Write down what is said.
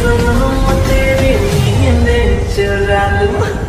तेरी नींद चुरा लूँ